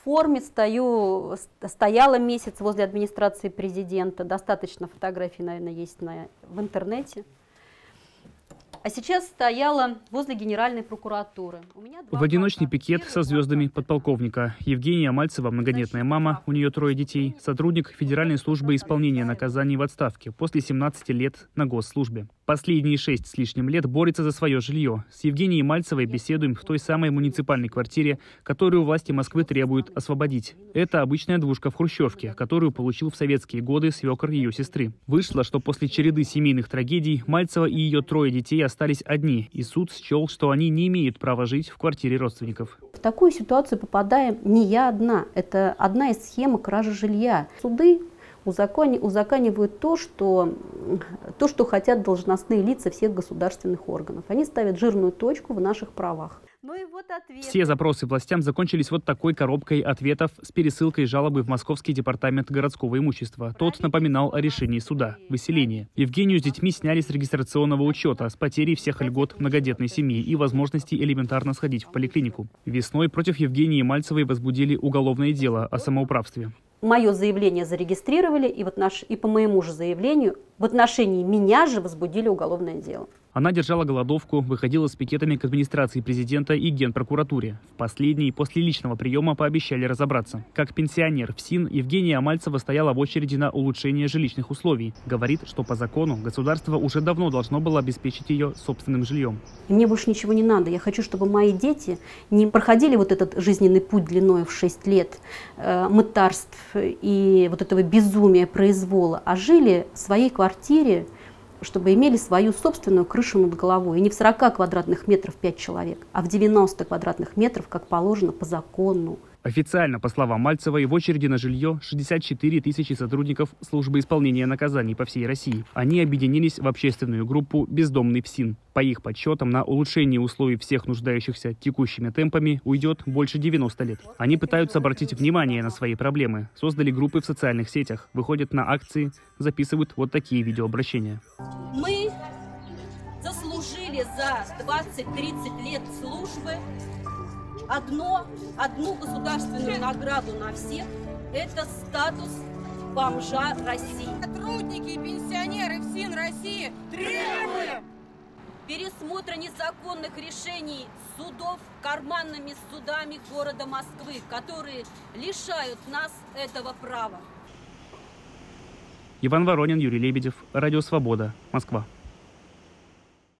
В форме стою, стояла месяц возле администрации президента. Достаточно фотографий, наверное, есть на, в интернете. А сейчас стояла возле Генеральной прокуратуры. В одиночный пикет со звездами подполковника. Евгения Мальцева, многодетная мама, у нее трое детей, сотрудник Федеральной службы исполнения наказаний в отставке после 17 лет на госслужбе. Последние шесть с лишним лет борется за свое жилье. С Евгенией Мальцевой беседуем в той самой муниципальной квартире, которую власти Москвы требуют освободить. Это обычная двушка в Хрущевке, которую получил в советские годы свекор ее сестры. Вышло, что после череды семейных трагедий Мальцева и ее трое детей остались одни, и суд счел, что они не имеют права жить в квартире родственников. В такую ситуацию попадаем не я одна. Это одна из схем кражи жилья. Суды узакони, узаконивают то что, то, что хотят должностные лица всех государственных органов. Они ставят жирную точку в наших правах. Ну и вот ответ. Все запросы властям закончились вот такой коробкой ответов с пересылкой жалобы в Московский департамент городского имущества. Тот напоминал о решении суда – выселение. Евгению с детьми сняли с регистрационного учета с потерей всех льгот многодетной семьи и возможности элементарно сходить в поликлинику. Весной против Евгении Мальцевой возбудили уголовное дело о самоуправстве мое заявление зарегистрировали, и, вот наш, и по моему же заявлению в отношении меня же возбудили уголовное дело. Она держала голодовку, выходила с пикетами к администрации президента и генпрокуратуре. В последние после личного приема пообещали разобраться. Как пенсионер в СИН Евгения Амальцева стояла в очереди на улучшение жилищных условий. Говорит, что по закону государство уже давно должно было обеспечить ее собственным жильем. Мне больше ничего не надо. Я хочу, чтобы мои дети не проходили вот этот жизненный путь длиной в 6 лет э, мытарств и вот этого безумия произвола, а жили в своей квартире, чтобы имели свою собственную крышу над головой. И не в 40 квадратных метров 5 человек, а в 90 квадратных метров, как положено по закону. Официально, по словам Мальцевой, в очереди на жилье 64 тысячи сотрудников службы исполнения наказаний по всей России. Они объединились в общественную группу «Бездомный ПСИН». По их подсчетам, на улучшение условий всех нуждающихся текущими темпами уйдет больше 90 лет. Они пытаются обратить внимание на свои проблемы, создали группы в социальных сетях, выходят на акции, записывают вот такие видеообращения. Мы заслужили за 20-30 лет службы одно, одну государственную награду на всех – это статус бомжа России. Сотрудники и пенсионеры ФСИН России требуем пересмотра незаконных решений судов карманными судами города Москвы, которые лишают нас этого права. Иван Воронин, Юрий Лебедев, Радио Свобода, Москва.